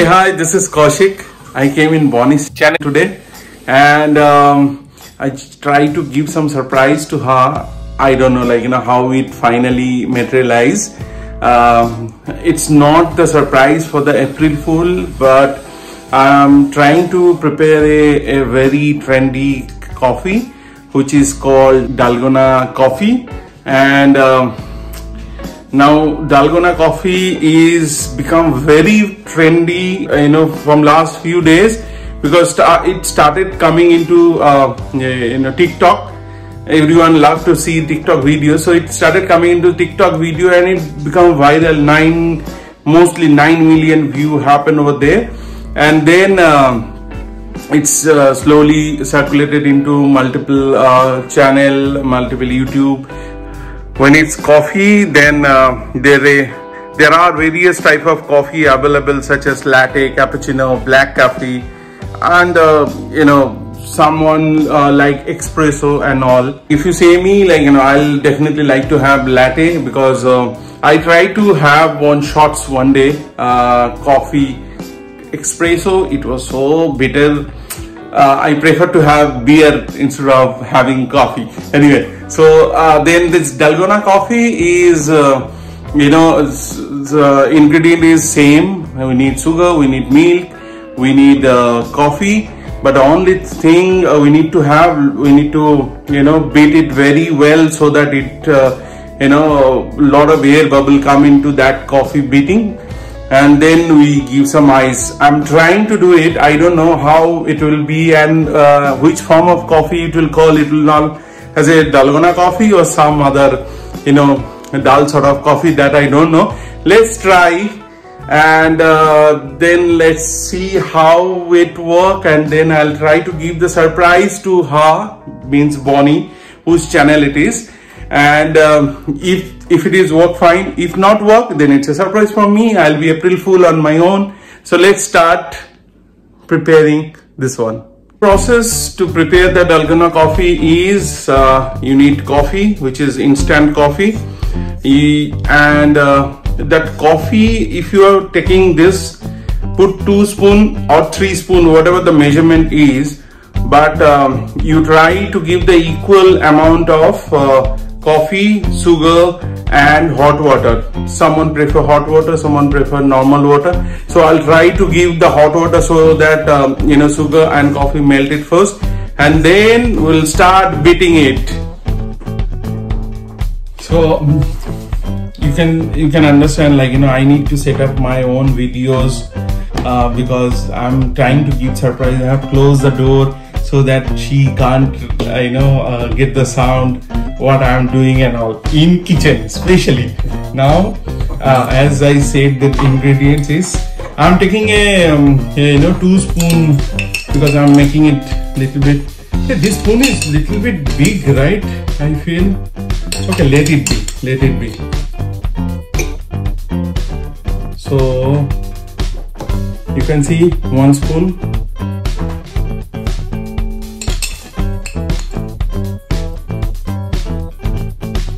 Hey, hi, this is Kaushik. I came in Bonny's channel today and um, I try to give some surprise to her. I don't know, like, you know, how it finally materialized. Um, it's not the surprise for the April Fool, but I'm trying to prepare a, a very trendy coffee, which is called Dalgona coffee. And um, now dalgona coffee is become very trendy you know from last few days because it started coming into uh, you know tiktok. Everyone love to see tiktok videos. So it started coming into tiktok video and it become viral. Nine mostly 9 million view happen over there. And then uh, it's uh, slowly circulated into multiple uh, channel multiple youtube when it's coffee then uh, there there are various type of coffee available such as latte cappuccino black coffee and uh, you know someone uh, like espresso and all. If you say me like you know i'll definitely like to have latte because uh, i try to have one shots one day uh, coffee. Espresso it was so bitter. Uh, I prefer to have beer instead of having coffee. Anyway, so uh, then this Dalgona coffee is, uh, you know, the ingredient is same. We need sugar, we need milk, we need uh, coffee. But the only thing uh, we need to have, we need to, you know, beat it very well so that it, uh, you know, a lot of air bubble come into that coffee beating and then we give some ice. I'm trying to do it. I don't know how it will be and uh, which form of coffee it will call. It will not as a dalgona coffee or some other, you know, dull sort of coffee that I don't know. Let's try and uh, then let's see how it work and then I'll try to give the surprise to her, means Bonny, whose channel it is. And um, if if it is work fine if not work then it's a surprise for me. I'll be april fool on my own. So let's start preparing this one process to prepare the dalgona coffee is uh, you need coffee which is instant coffee. And uh, that coffee if you are taking this put two spoon or three spoon whatever the measurement is but um, you try to give the equal amount of uh, coffee, sugar and hot water. Someone prefer hot water, someone prefer normal water. So I'll try to give the hot water so that um, you know sugar and coffee melt it first and then we'll start beating it. So you can you can understand like you know I need to set up my own videos uh, because I'm trying to give surprise. I have closed the door so that she can't uh, you know uh, get the sound what I'm doing and all in kitchen especially. Now uh, as I said the ingredients is I'm taking a, um, a, you know two spoon because I'm making it little bit. This spoon is little bit big right? I feel. Okay let it be let it be. So you can see one spoon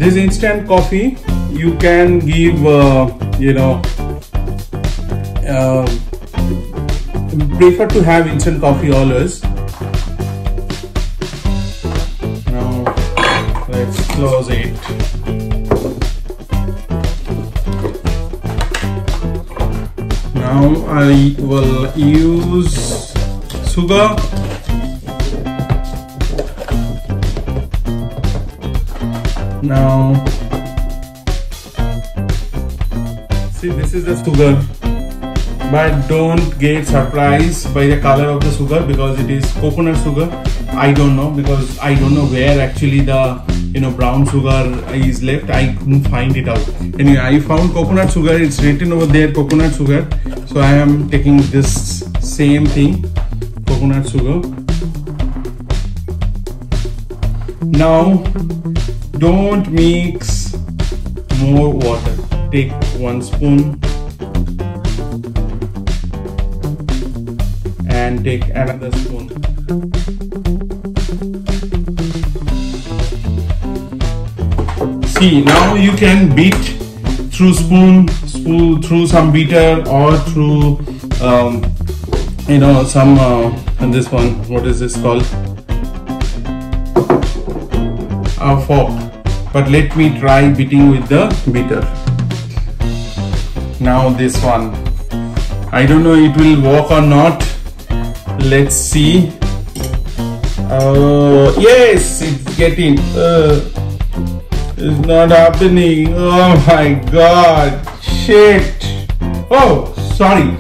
this instant coffee you can give uh, you know uh, prefer to have instant coffee always. Now let's close it. Now I will use sugar now. See this is the sugar. But don't get surprised by the color of the sugar because it is coconut sugar. I don't know because I don't know where actually the you know brown sugar is left. I couldn't find it out. Anyway I found coconut sugar. It's written over there coconut sugar. So I am taking this same thing coconut sugar. Now don't mix more water. Take one spoon and take another spoon. See now you can beat through spoon spoon through some beater or through um, you know some uh, this one what is this called? A fork but let me try beating with the beater. Now this one. I don't know it will work or not. Let's see. Oh yes it's getting uh, it's not happening. Oh my god. Shit. Oh sorry.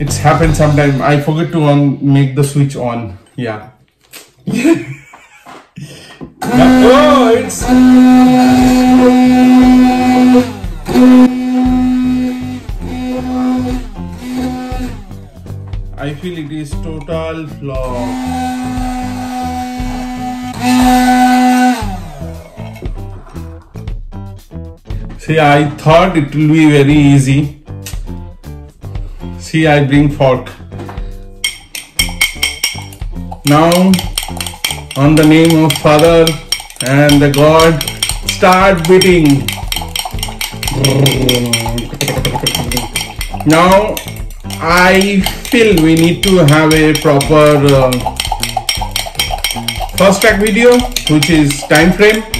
It's happened sometime. I forget to make the switch on. Yeah I feel it is total flop See, I thought it will be very easy. See, I bring fork. Now, on the name of Father and the God, start beating. Now, I feel we need to have a proper uh, first track video, which is time frame.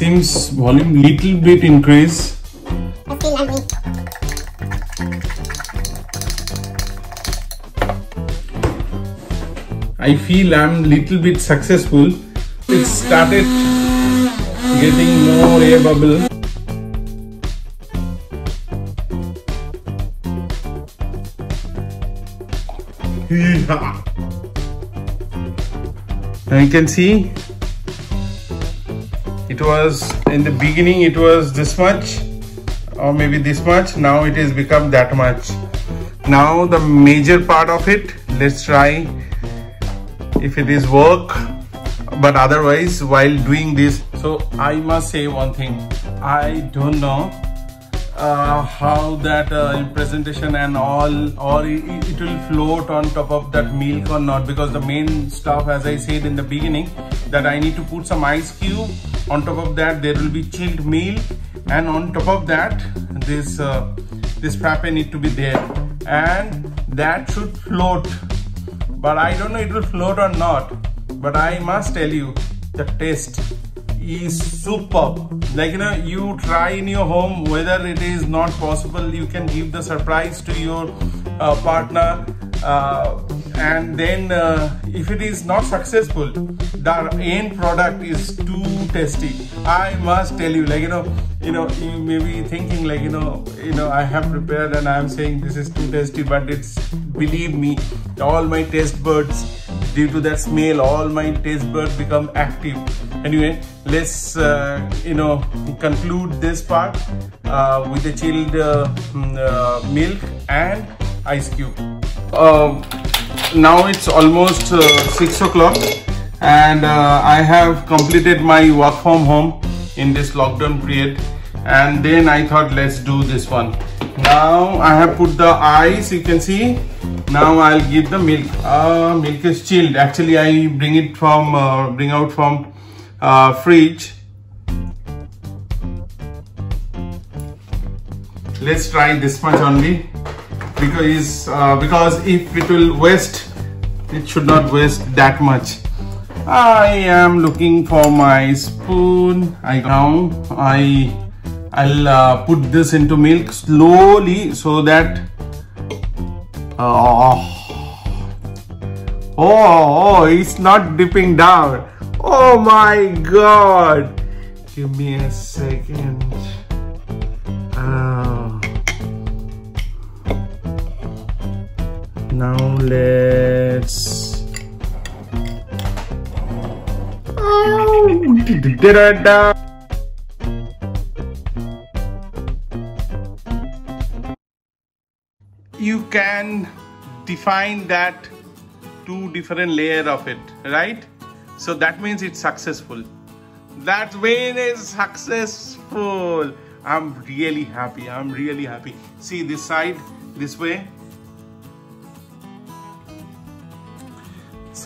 Seems volume little bit increase. I feel I'm little bit successful. It started getting more air bubble. Yeah. Now you can see it was in the beginning it was this much or maybe this much now it has become that much. Now the major part of it let's try if it is work but otherwise while doing this. So I must say one thing. I don't know uh, how that uh, presentation and all or it, it, will float on top of that milk or not because the main stuff as I said in the beginning that I need to put some ice cube. On top of that there will be chilled milk and on top of that this uh, this frappe need to be there. And that should float. But I don't know it will float or not. But I must tell you the taste is superb. Like you know you try in your home whether it is not possible you can give the surprise to your uh, partner uh, and then uh, if it is not successful the end product is too tasty. I must tell you like you know you know you may be thinking like you know you know i have prepared and i'm saying this is too tasty but it's believe me all my taste buds due to that smell all my taste buds become active. Anyway let's uh, you know conclude this part uh, with the chilled uh, mm, uh milk and ice cube. Um, now it's almost uh, 6 o'clock and uh, I have completed my work from home in this lockdown period and then I thought let's do this one. Now I have put the ice you can see. Now I'll give the milk. Uh, milk is chilled. Actually I bring it from uh, bring out from uh, fridge. Let's try this much only because uh, because if it will waste it should not waste that much. I am looking for my spoon. I now I I'll uh, put this into milk slowly so that uh, oh oh it's not dipping down. Oh my god. Give me a second now let's you can define that two different layer of it right so that means it's successful that vein is successful I'm really happy. I'm really happy. See this side, this way.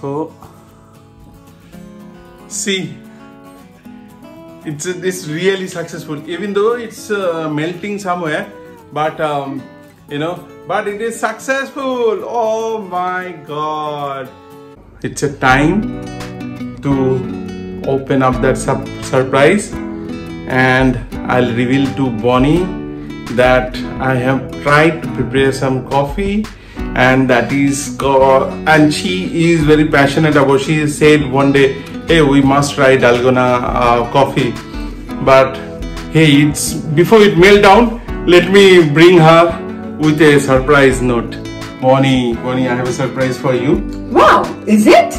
So, see, it's it's really successful. Even though it's uh, melting somewhere, but um, you know, but it is successful. Oh my God! It's a time to open up that surprise and I'll reveal to Bonny that I have tried to prepare some coffee and that is and she is very passionate about she said one day hey we must try dalgona uh, coffee but hey it's before it melt down let me bring her with a surprise note Bonny Bonny I have a surprise for you wow is it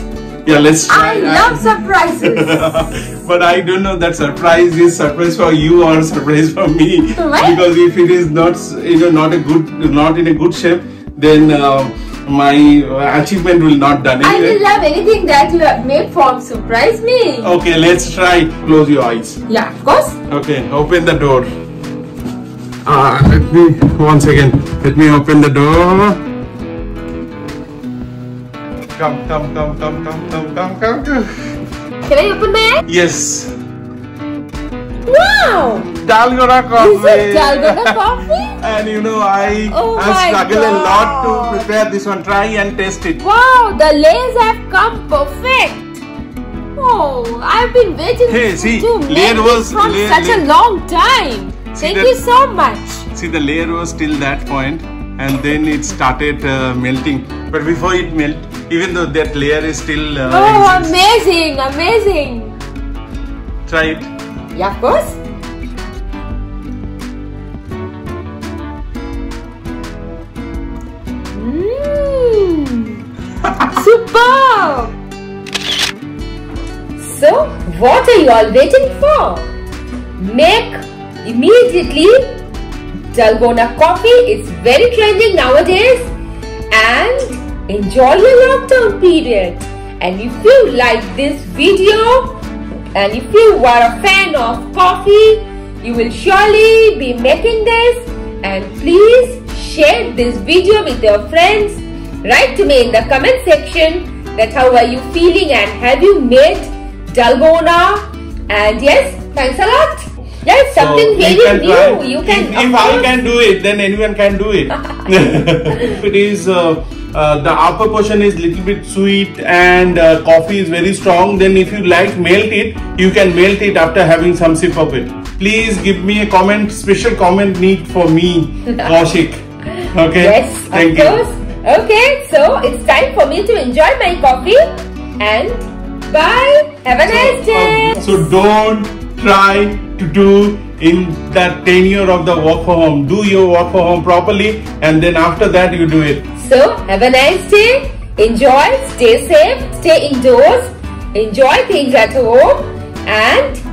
yeah, let's try. I love surprises. but I don't know that surprise is surprise for you or surprise for me. What? Because if it is not, you know, not a good, not in a good shape, then uh, my uh, achievement will not done. I will love anything that you make from surprise me. Okay, let's try. Close your eyes. Yeah, of course. Okay, open the door. Ah, let me once again. Let me open the door. Come, come, come, come, come, come, come, come. Can I open my eyes? Yes. Wow! Dalgona coffee. Dalgona coffee? and you know, I oh I struggled God. a lot to prepare this one. Try and taste it. Wow, the layers have come perfect. Oh, I've been waiting hey, see, to make was, from layer, such layer. a long time. Thank that, you so much. See, the layer was till that point and then it started uh, melting. But before it melt, even though that layer is still uh, oh exists. amazing amazing try it yeah of course so what are you all waiting for? Make immediately dalgona coffee. It's very trending nowadays. And enjoy your lockdown period. And if you like this video and if you are a fan of coffee, you will surely be making this. And please share this video with your friends. Write to me in the comment section that how are you feeling and have you made dalgona and yes, thanks a lot. Yes, something so very new. Try. You can. If, if I can do it, then anyone can do it. if it is uh, uh, the upper portion is little bit sweet and uh, coffee is very strong then if you like melt it you can melt it after having some sip of it please give me a comment special comment need for me Kaushik okay yes thank of you course. Okay so it's time for me to enjoy my coffee and bye. Have a nice day. uh, so don't try to do in that tenure of the work for home. Do your work for home properly and then after that you do it. So have a nice day. Enjoy, stay safe, stay indoors, enjoy things at home and